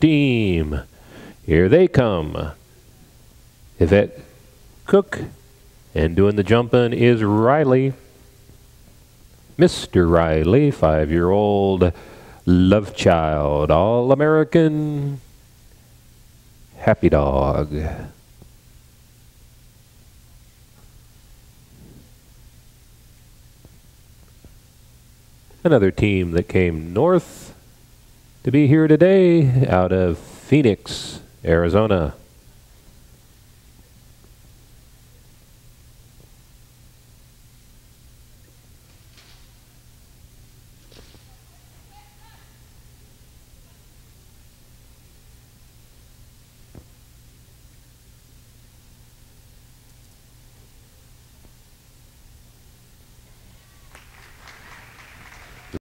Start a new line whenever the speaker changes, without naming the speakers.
team. Here they come. Yvette Cook. And doing the jumping is Riley. Mr. Riley, five-year-old love child, all-American, happy dog. Another team that came north to be here today out of Phoenix, Arizona.